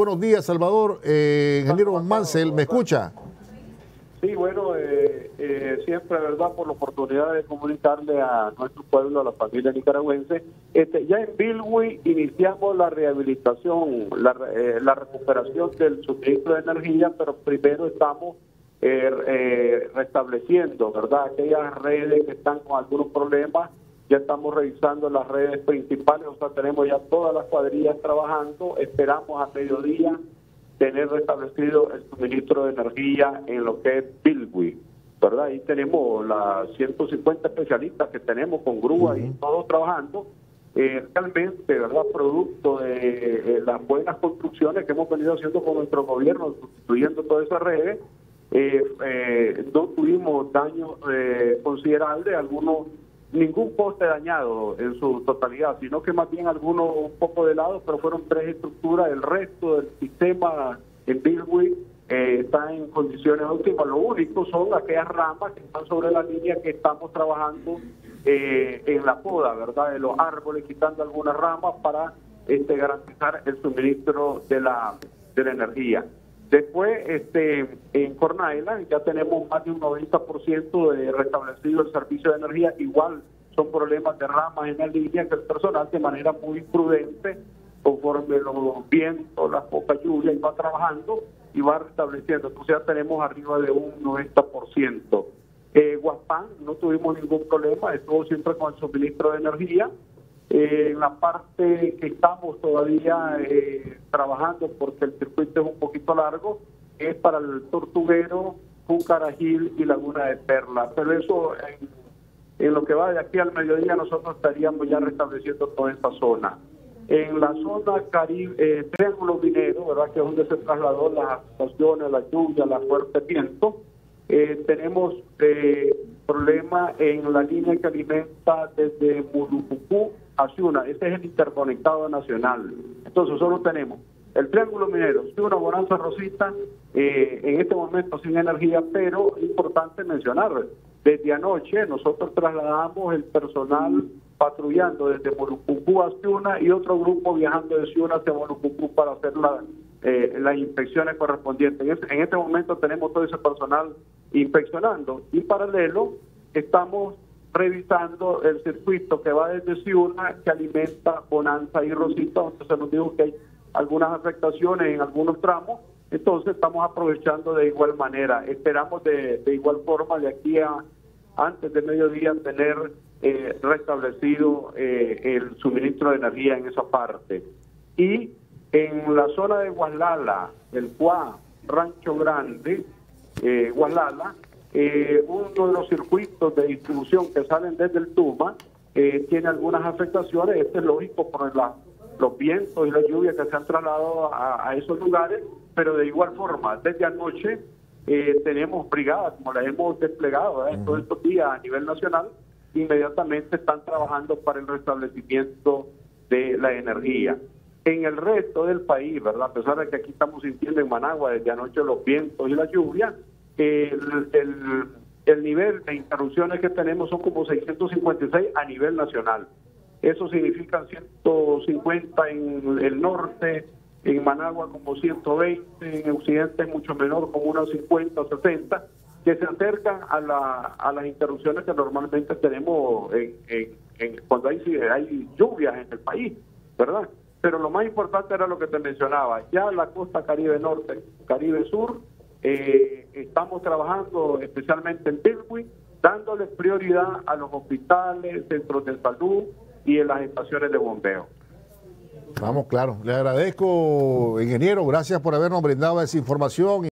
Buenos días, Salvador. Eh, ingeniero Mansell, ¿me escucha? Sí, bueno, eh, eh, siempre, ¿verdad?, por la oportunidad de comunicarle a nuestro pueblo, a la familia nicaragüense. Este, ya en Bilwi iniciamos la rehabilitación, la, eh, la recuperación del suministro de energía, pero primero estamos restableciendo, ¿verdad?, aquellas redes que están con algunos problemas. Ya estamos revisando las redes principales, o sea, tenemos ya todas las cuadrillas trabajando. Esperamos a mediodía tener restablecido el suministro de energía en lo que es Bilwi, ¿verdad? Ahí tenemos las 150 especialistas que tenemos con grúa y todos trabajando. Eh, realmente, ¿verdad? Producto de eh, las buenas construcciones que hemos venido haciendo con nuestro gobierno, sustituyendo todas esas redes, eh, no tuvimos daños considerables, algunos ningún poste dañado en su totalidad, sino que más bien algunos un poco de lado, pero fueron tres estructuras, el resto del sistema en Bilwi eh, está en condiciones óptimas. Lo único son aquellas ramas que están sobre la línea que estamos trabajando eh, en la poda, ¿verdad? De los árboles, quitando algunas ramas para este, garantizar el suministro de la, de la energía. Después, este, en Corn Island ya tenemos más de un 90% de restablecido el servicio de energía. Igual son problemas de ramas en la línea que el personal de manera muy prudente, conforme los vientos, las pocas lluvias, va trabajando y va restableciendo. Entonces ya tenemos arriba de un 90%. Eh, Guapán no tuvimos ningún problema, estuvo siempre con el suministro de energía. Eh, en la parte que estamos todavía eh, trabajando, porque el circuito es un poquito largo, es para el Tortuguero, Juncarajil y Laguna de Perla. Pero eso, en, lo que va de aquí al mediodía, nosotros estaríamos ya restableciendo toda esta zona. En la zona Caribe, eh, Triángulo Minero, ¿verdad? que es donde se trasladó las estaciones, la lluvia, la fuerte viento, tenemos problema en la línea que alimenta desde Mulucucú una, ese es el interconectado nacional. Entonces solo tenemos el Triángulo Minero, una Bonanza Rosita, eh, en este momento sin energía, pero importante mencionar, desde anoche nosotros trasladamos el personal patrullando desde Morucucú a Ciuna y otro grupo viajando de Ciuna hacia Morucucú para hacer eh, las inspecciones correspondientes. En, en este momento tenemos todo ese personal inspeccionando y paralelo estamos revisando el circuito que va desde Ciuna, que alimenta Bonanza y Rosita, donde se nos dijo que hay algunas afectaciones en algunos tramos, entonces estamos aprovechando de igual manera. Esperamos de, igual forma de aquí a antes de mediodía tener eh, restablecido eh, el suministro de energía en esa parte. Y en la zona de Gualala, el Cuá, Rancho Grande, eh, Gualala, eh, de los circuitos de distribución que salen desde el Tuma eh, tiene algunas afectaciones, esto es lógico por los vientos y la lluvia que se han trasladado a, esos lugares, pero de igual forma, desde anoche eh, tenemos brigadas, como las hemos desplegado todos estos días a nivel nacional, inmediatamente están trabajando para el restablecimiento de la energía. En el resto del país, ¿verdad? A pesar de que aquí estamos sintiendo en Managua desde anoche los vientos y la lluvia, el, el, nivel de interrupciones que tenemos son como 656 a nivel nacional. Eso significa 150 en el norte, en Managua como 120, en Occidente mucho menor, como unos 50 o 60, que se acercan a, la, a las interrupciones que normalmente tenemos en, en, cuando hay, hay lluvias en el país, ¿verdad? Pero lo más importante era lo que te mencionaba, ya la costa Caribe Norte, Caribe Sur, eh, estamos trabajando especialmente en Pilgrim, dándole prioridad a los hospitales, centros de salud y en las estaciones de bombeo. Vamos, claro. Le agradezco, ingeniero, gracias por habernos brindado esa información.